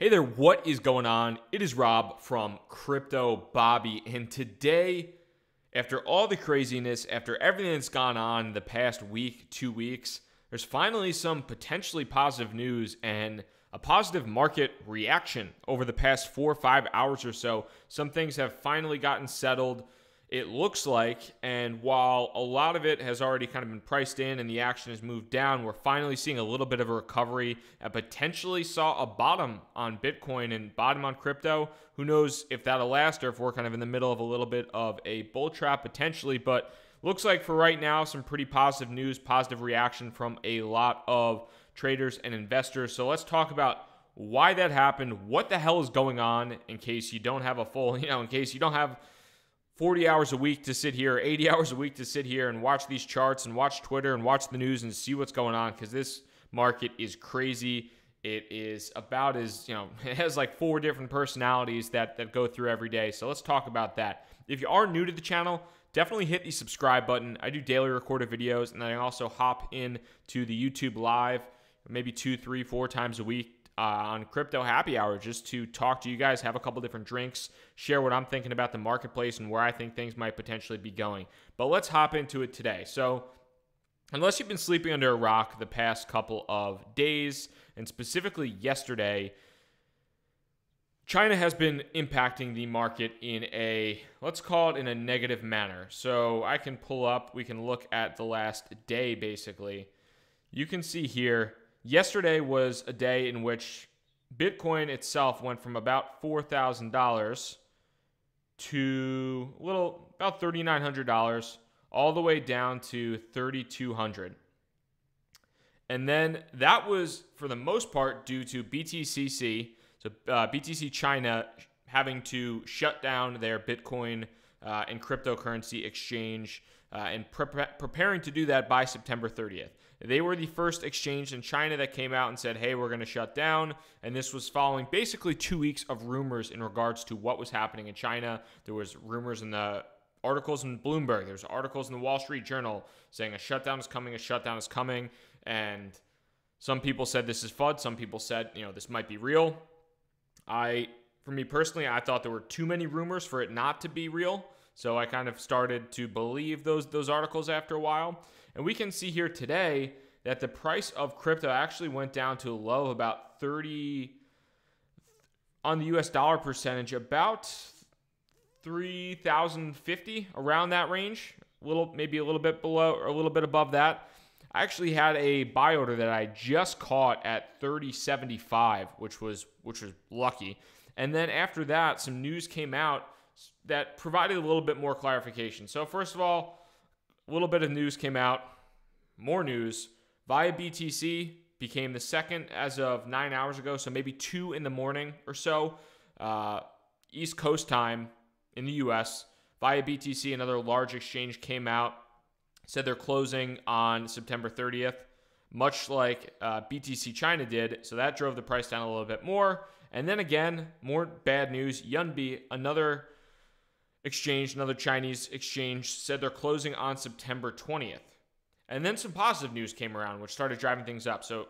Hey there, what is going on? It is Rob from Crypto Bobby, and today, after all the craziness, after everything that's gone on the past week, two weeks, there's finally some potentially positive news and a positive market reaction over the past four or five hours or so. Some things have finally gotten settled it looks like. And while a lot of it has already kind of been priced in and the action has moved down, we're finally seeing a little bit of a recovery and potentially saw a bottom on Bitcoin and bottom on crypto. Who knows if that'll last or if we're kind of in the middle of a little bit of a bull trap potentially. But looks like for right now, some pretty positive news, positive reaction from a lot of traders and investors. So let's talk about why that happened, what the hell is going on in case you don't have a full, you know, in case you don't have 40 hours a week to sit here, 80 hours a week to sit here and watch these charts and watch Twitter and watch the news and see what's going on because this market is crazy. It is about as, you know, it has like four different personalities that, that go through every day. So let's talk about that. If you are new to the channel, definitely hit the subscribe button. I do daily recorded videos and I also hop in to the YouTube live maybe two, three, four times a week uh, on Crypto Happy Hour just to talk to you guys, have a couple different drinks, share what I'm thinking about the marketplace and where I think things might potentially be going. But let's hop into it today. So, unless you've been sleeping under a rock the past couple of days, and specifically yesterday, China has been impacting the market in a, let's call it in a negative manner. So I can pull up, we can look at the last day basically. You can see here yesterday was a day in which Bitcoin itself went from about $4,000 to a little about $3,900 all the way down to 3,200. And then that was for the most part due to BTCC, so uh, BTC China having to shut down their Bitcoin uh, and cryptocurrency exchange uh, and pre- preparing to do that by September 30th. They were the first exchange in China that came out and said, hey, we're going to shut down. And this was following basically two weeks of rumors in regards to what was happening in China. There was rumors in the articles in Bloomberg, there's articles in the Wall Street Journal saying a shutdown is coming, a shutdown is coming. And some people said this is FUD. Some people said, you know, this might be real. I, for me personally, I thought there were too many rumors for it not to be real. So I kind of started to believe those those articles after a while. And we can see here today that the price of crypto actually went down to a low of about 30 on the US dollar percentage, about 3,050 around that range, a little maybe a little bit below or a little bit above that. I actually had a buy order that I just caught at 3075, which was which was lucky. And then after that, some news came out that provided a little bit more clarification. So first of all, a little bit of news came out, more news. ViaBTC became the second as of nine hours ago, so maybe two in the morning or so, uh, East Coast time in the US. ViaBTC, another large exchange came out, said they're closing on September 30th, much like uh, BTC China did. So that drove the price down a little bit more. And then again, more bad news. Yunbi, another exchange, another Chinese exchange, said they're closing on September 20th. And then some positive news came around, which started driving things up. So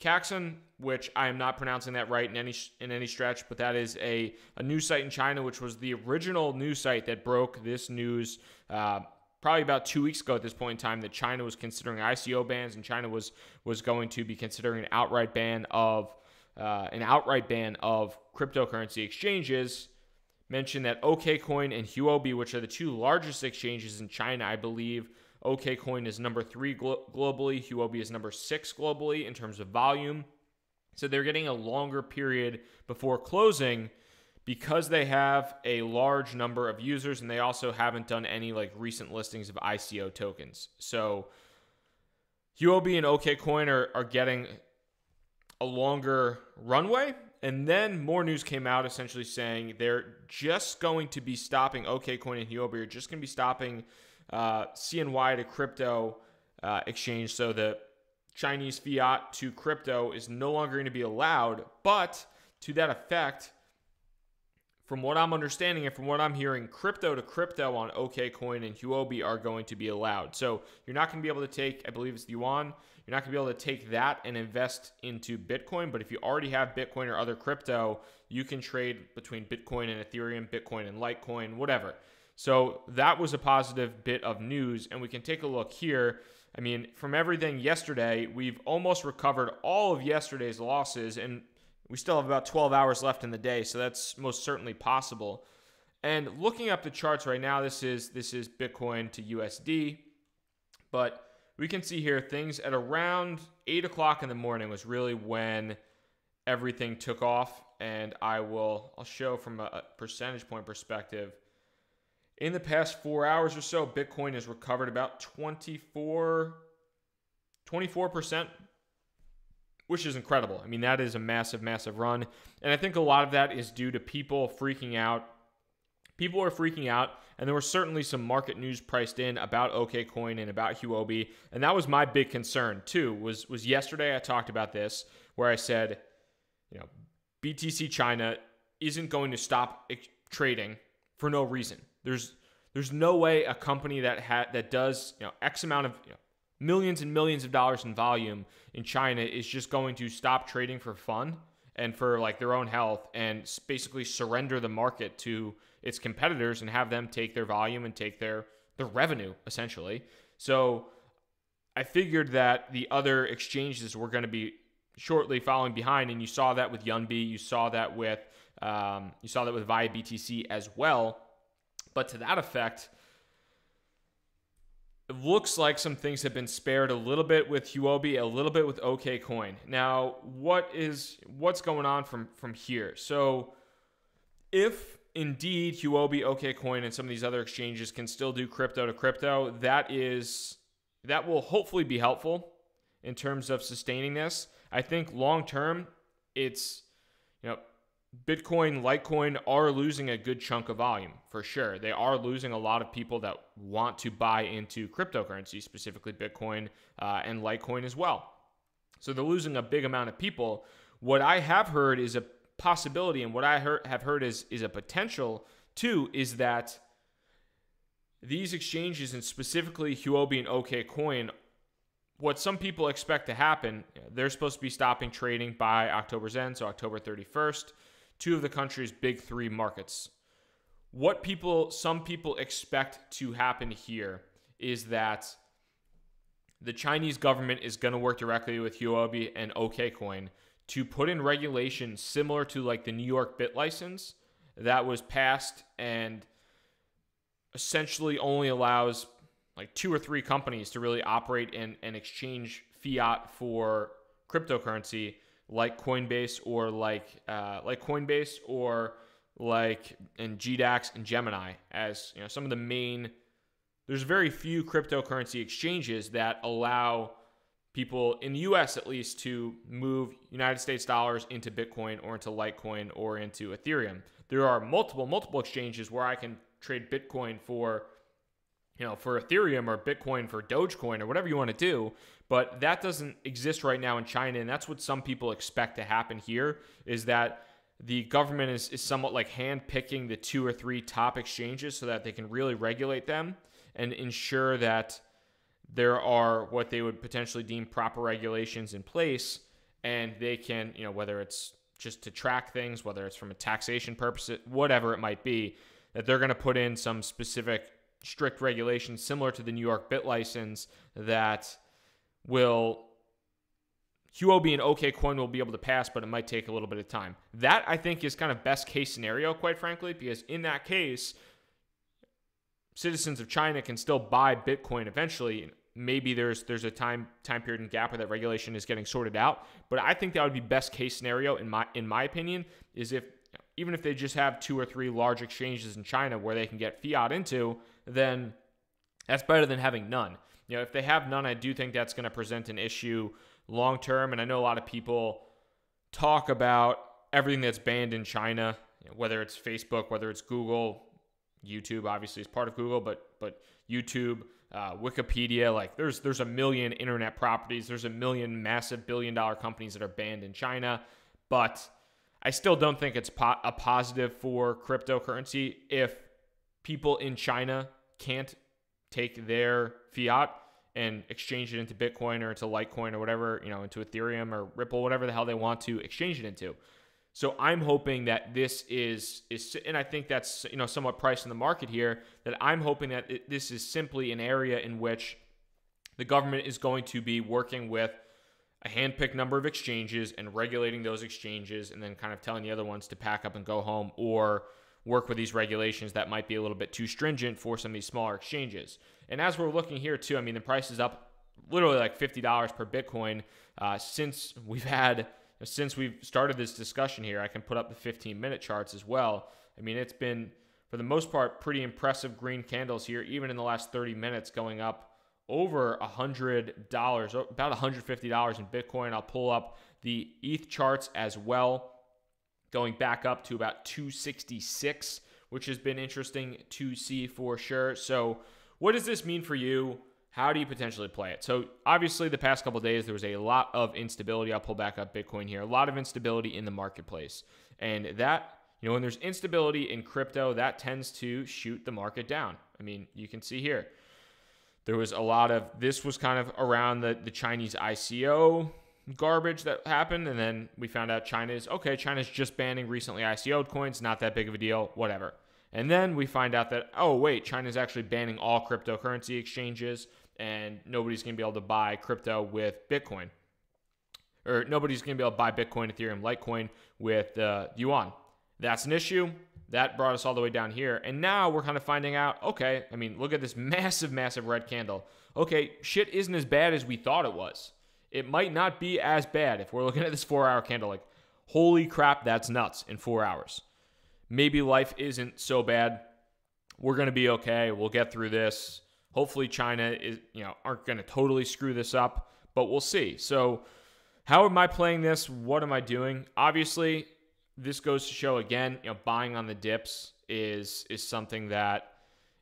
Caxin, which I am not pronouncing that right in any in any stretch, but that is a, a news site in China, which was the original news site that broke this news uh, probably about two weeks ago at this point in time that China was considering ICO bans and China was was going to be considering an outright ban of uh, an outright ban of cryptocurrency exchanges mentioned that OKCoin and Huobi, which are the two largest exchanges in China, I believe OKCoin is number three glo- globally, Huobi is number six globally in terms of volume. So they're getting a longer period before closing because they have a large number of users and they also haven't done any like recent listings of ICO tokens. So Huobi and OKCoin are, are getting a longer runway and then more news came out essentially saying they're just going to be stopping OKCoin and Huobi are just going to be stopping uh, CNY to crypto uh, exchange. So the Chinese fiat to crypto is no longer going to be allowed. But to that effect, from what I'm understanding and from what I'm hearing, crypto to crypto on OKCoin and Huobi are going to be allowed. So you're not going to be able to take, I believe it's yuan, you're not going to be able to take that and invest into Bitcoin. But if you already have Bitcoin or other crypto, you can trade between Bitcoin and Ethereum, Bitcoin and Litecoin, whatever. So that was a positive bit of news. And we can take a look here. I mean, from everything yesterday, we've almost recovered all of yesterday's losses. And we still have about 12 hours left in the day, so that's most certainly possible. And looking up the charts right now, this is this is Bitcoin to USD, but we can see here things at around eight o'clock in the morning was really when everything took off. And I will I'll show from a percentage point perspective. In the past four hours or so, Bitcoin has recovered about 24, 24% which is incredible. I mean, that is a massive, massive run. And I think a lot of that is due to people freaking out. People are freaking out, and there was certainly some market news priced in about OKCoin and about Huobi, and that was my big concern too. Was was yesterday I talked about this where I said, you know, BTC China isn't going to stop trading for no reason. There's there's no way a company that ha- that does you know X amount of you know, millions and millions of dollars in volume in China is just going to stop trading for fun and for like their own health and basically surrender the market to its competitors and have them take their volume and take their their revenue essentially. So I figured that the other exchanges were going to be shortly following behind, and you saw that with Yunbi, you saw that with um, you saw that with ViaBTC as well. But to that effect, it looks like some things have been spared a little bit with Huobi, a little bit with OKCoin. Now, what is what's going on from from here? So, if indeed Huobi, OKCoin, and some of these other exchanges can still do crypto to crypto, that is that will hopefully be helpful in terms of sustaining this. I think long term, it's Bitcoin, Litecoin are losing a good chunk of volume for sure. They are losing a lot of people that want to buy into cryptocurrency, specifically Bitcoin uh, and Litecoin as well. So they're losing a big amount of people. What I have heard is a possibility, and what I heard, have heard is is a potential too, is that these exchanges and specifically Huobi and OKCoin, what some people expect to happen, they're supposed to be stopping trading by October's end, so October 31st two of the country's big three markets. What people, some people expect to happen here is that the Chinese government is going to work directly with Huobi and OKCoin to put in regulation similar to like the New York BitLicense that was passed and essentially only allows like two or three companies to really operate and, and exchange fiat for cryptocurrency like Coinbase or like uh, like Coinbase or like and GDAX and Gemini as you know some of the main. There's very few cryptocurrency exchanges that allow people in the U.S. at least to move United States dollars into Bitcoin or into Litecoin or into Ethereum. There are multiple multiple exchanges where I can trade Bitcoin for you know, for Ethereum or Bitcoin for Dogecoin or whatever you want to do. But that doesn't exist right now in China. And that's what some people expect to happen here is that the government is, is somewhat like hand picking the two or three top exchanges so that they can really regulate them and ensure that there are what they would potentially deem proper regulations in place and they can, you know, whether it's just to track things, whether it's from a taxation purpose, whatever it might be, that they're going to put in some specific strict regulations similar to the New York BitLicense that will Huobi and OKCoin will be able to pass, but it might take a little bit of time. That I think is kind of best case scenario, quite frankly, because in that case, citizens of China can still buy Bitcoin eventually. Maybe there's there's a time time period and gap where that regulation is getting sorted out, but I think that would be best case scenario in my in my opinion is if even if they just have two or three large exchanges in China where they can get fiat into, then that's better than having none. You know, if they have none, I do think that's going to present an issue long term. And I know a lot of people talk about everything that's banned in China, you know, whether it's Facebook, whether it's Google, YouTube obviously is part of Google, but but YouTube, uh, Wikipedia, like there's there's a million internet properties, there's a million massive billion dollar companies that are banned in China, but I still don't think it's po- a positive for cryptocurrency if people in China can't take their fiat and exchange it into Bitcoin or into Litecoin or whatever, you know, into Ethereum or Ripple, whatever the hell they want to exchange it into. So I'm hoping that this is is and I think that's you know somewhat priced in the market here that I'm hoping that it, this is simply an area in which the government is going to be working with a handpicked number of exchanges and regulating those exchanges and then kind of telling the other ones to pack up and go home or work with these regulations that might be a little bit too stringent for some of these smaller exchanges. And as we're looking here too, I mean the price is up literally like $50 per Bitcoin uh, since we've had since we've started this discussion here, I can put up the 15 minute charts as well. I mean, it's been, for the most part, pretty impressive green candles here, even in the last 30 minutes, going up over a $100, about $150 in Bitcoin. I'll pull up the ETH charts as well, going back up to about 266, which has been interesting to see for sure. So, what does this mean for you? how do you potentially play it? So obviously, the past couple days there was a lot of instability. I'll pull back up Bitcoin here. A lot of instability in the marketplace, and that you know when there's instability in crypto, that tends to shoot the market down. I mean, you can see here there was a lot of this was kind of around the the Chinese ICO garbage that happened, and then we found out China is okay. China's just banning recently ICO'd coins, not that big of a deal, whatever. And then we find out that, oh, wait, China's actually banning all cryptocurrency exchanges and nobody's going to be able to buy crypto with Bitcoin. Or nobody's going to be able to buy Bitcoin, Ethereum, Litecoin with uh, yuan. That's an issue. That brought us all the way down here. And now we're kind of finding out okay, I mean, look at this massive, massive red candle. Okay, shit isn't as bad as we thought it was. It might not be as bad if we're looking at this four hour candle. Like, holy crap, that's nuts in four hours. Maybe life isn't so bad. We're going to be okay. We'll get through this. Hopefully, China is you know aren't going to totally screw this up, but we'll see. So, how am I playing this? What am I doing? Obviously, this goes to show again, you know, buying on the dips is is something that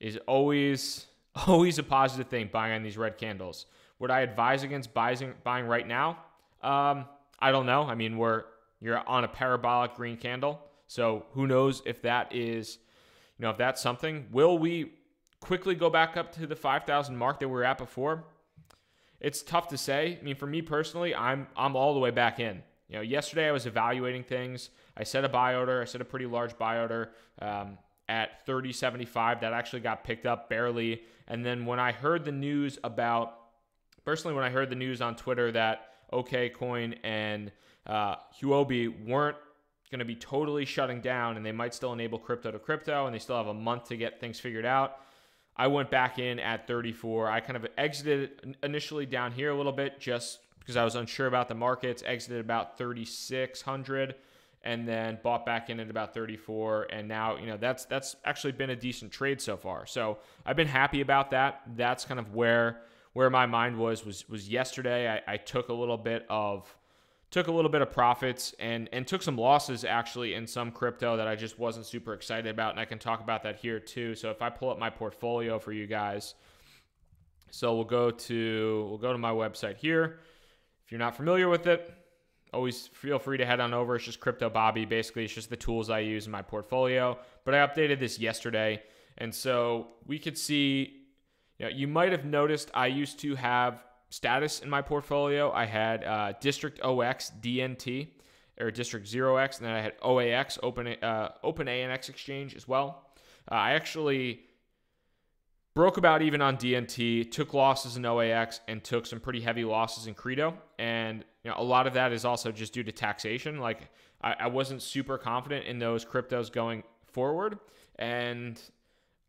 is always always a positive thing. Buying on these red candles. Would I advise against buying buying right now? Um, I don't know. I mean, we're you're on a parabolic green candle, so who knows if that is, you know, if that's something. Will we quickly go back up to the 5,000 mark that we were at before? It's tough to say. I mean, for me personally, I'm I'm all the way back in. You know, yesterday I was evaluating things. I set a buy order. I set a pretty large buy order um, at 30.75. That actually got picked up barely. And then when I heard the news about, personally, when I heard the news on Twitter that OKCoin and uh, Huobi weren't going to be totally shutting down and they might still enable crypto to crypto and they still have a month to get things figured out. I went back in at 34. I kind of exited initially down here a little bit just because I was unsure about the markets, exited about 3600 and then bought back in at about 34 and now, you know, that's that's actually been a decent trade so far. So, I've been happy about that. That's kind of where where my mind was was was yesterday. I, I took a little bit of took a little bit of profits and and took some losses actually in some crypto that I just wasn't super excited about and I can talk about that here too. So if I pull up my portfolio for you guys, so we'll go to we'll go to my website here. If you're not familiar with it, always feel free to head on over. It's just Crypto Bobby. Basically, it's just the tools I use in my portfolio. But I updated this yesterday, and so we could see. You know, you might have noticed I used to have status in my portfolio, I had uh, District0x DNT or District0x, and then I had OAX, Open, uh, OpenANX Exchange as well. Uh, I actually broke about even on DNT, took losses in OAX, and took some pretty heavy losses in Credo. And you know, a lot of that is also just due to taxation. Like I, I wasn't super confident in those cryptos going forward, and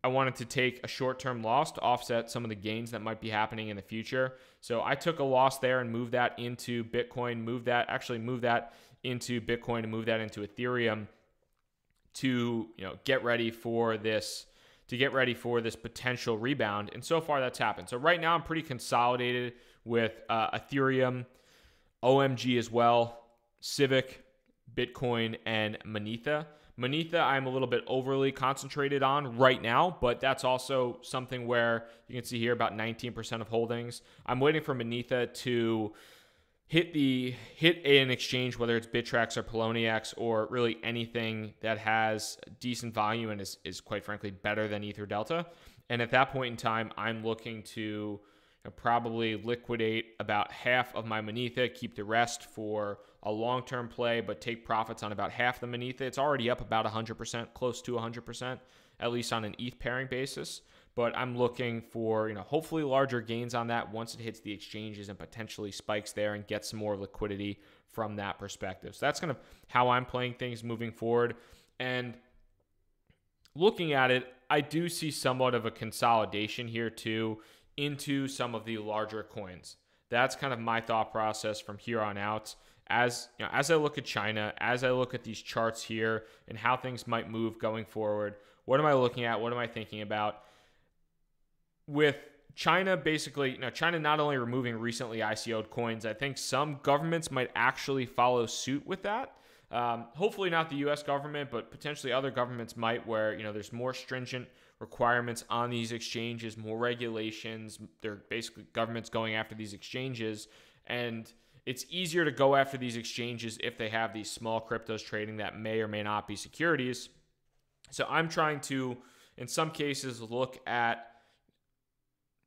I wanted to take a short term loss to offset some of the gains that might be happening in the future. So I took a loss there and moved that into Bitcoin, moved that, actually moved that into Bitcoin and moved that into Ethereum to, you know, get ready for this to get ready for this potential rebound. And so far that's happened. So right now I'm pretty consolidated with uh, Ethereum, OMG as well, Civic, Bitcoin, and Monetha. Monetha, I'm a little bit overly concentrated on right now, but that's also something where you can see here about 19% of holdings. I'm waiting for Monetha to hit the hit an exchange, whether it's Bittrex or Poloniex or really anything that has decent volume and is, is quite frankly better than EtherDelta. And at that point in time, I'm looking to know, probably liquidate about half of my Monetha, keep the rest for a long term play, but take profits on about half the Monetha. It's already up about 100%, close to 100%, at least on an ETH pairing basis but I'm looking for, you know, hopefully larger gains on that once it hits the exchanges and potentially spikes there and gets some more liquidity from that perspective. So that's kind of how I'm playing things moving forward. And looking at it, I do see somewhat of a consolidation here too into some of the larger coins. That's kind of my thought process from here on out. As you know, as I look at China, as I look at these charts here and how things might move going forward, what am I looking at? What am I thinking about? with China basically, you know, China not only removing recently ICO'd coins, I think some governments might actually follow suit with that. Um, hopefully not the U.S. government, but potentially other governments might, where you know there's more stringent requirements on these exchanges, more regulations. They're basically governments going after these exchanges, and it's easier to go after these exchanges if they have these small cryptos trading that may or may not be securities. So I'm trying to, in some cases, look at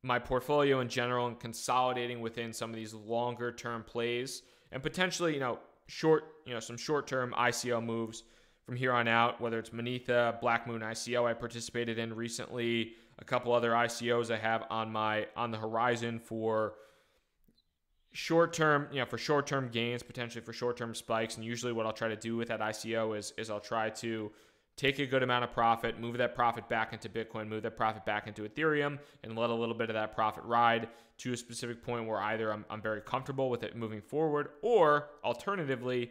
my portfolio in general and consolidating within some of these longer term plays and potentially, you know, short, you know, some short term ICO moves from here on out, whether it's Monetha, Black Moon ICO I participated in recently, a couple other ICOs I have on my on the horizon for short term, you know, for short term gains, potentially for short term spikes. And usually what I'll try to do with that ICO is is I'll try to take a good amount of profit, move that profit back into Bitcoin, move that profit back into Ethereum, and let a little bit of that profit ride to a specific point where either I'm, I'm very comfortable with it moving forward, or alternatively,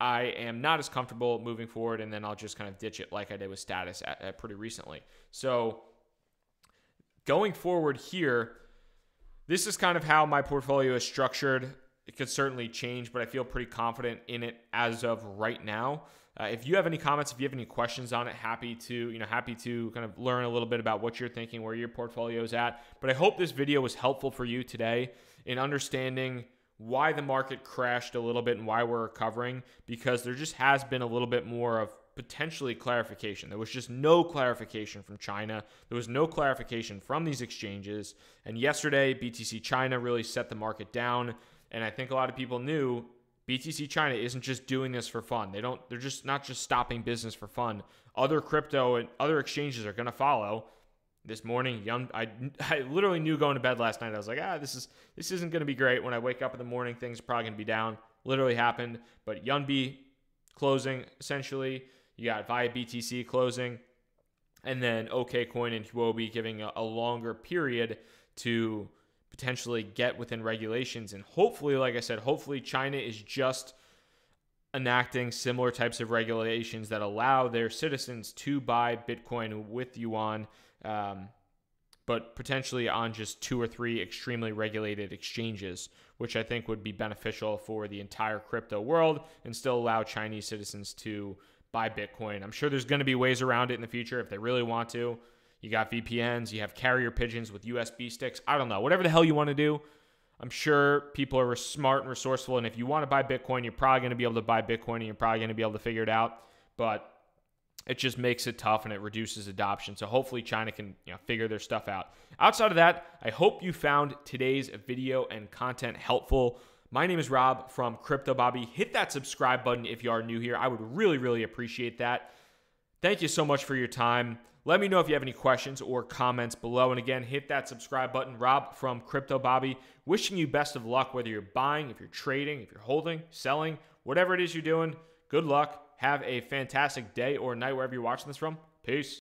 I am not as comfortable moving forward, and then I'll just kind of ditch it like I did with status at, at pretty recently. So going forward here, this is kind of how my portfolio is structured. It could certainly change, but I feel pretty confident in it as of right now. Uh, if you have any comments, if you have any questions on it, happy to you know happy to kind of learn a little bit about what you're thinking, where your portfolio is at. But I hope this video was helpful for you today in understanding why the market crashed a little bit and why we're recovering because there just has been a little bit more of potentially clarification. There was just no clarification from China. There was no clarification from these exchanges. And yesterday, BTC China really set the market down. And I think a lot of people knew BTC China isn't just doing this for fun. They don't they're just not just stopping business for fun. Other crypto and other exchanges are going to follow. This morning, young I I literally knew going to bed last night. I was like, "Ah, this is this isn't going to be great." When I wake up in the morning, things are probably going to be down. Literally happened, but Yunbi closing essentially. You got ViaBTC closing and then OKCoin and Huobi giving a, a longer period to potentially get within regulations. And hopefully, like I said, hopefully China is just enacting similar types of regulations that allow their citizens to buy Bitcoin with yuan, um, but potentially on just two or three extremely regulated exchanges, which I think would be beneficial for the entire crypto world and still allow Chinese citizens to buy Bitcoin. I'm sure there's going to be ways around it in the future if they really want to. You got VPNs, you have carrier pigeons with USB sticks. I don't know. Whatever the hell you want to do, I'm sure people are smart and resourceful. And if you want to buy Bitcoin, you're probably going to be able to buy Bitcoin and you're probably going to be able to figure it out. But it just makes it tough and it reduces adoption. So hopefully China can you know, figure their stuff out. Outside of that, I hope you found today's video and content helpful. My name is Rob from Crypto Bobby. Hit that subscribe button if you are new here. I would really, really appreciate that. Thank you so much for your time. Let me know if you have any questions or comments below. And again, hit that subscribe button. Rob from Crypto Bobby, wishing you best of luck, whether you're buying, if you're trading, if you're holding, selling, whatever it is you're doing. Good luck. Have a fantastic day or night wherever you're watching this from. Peace.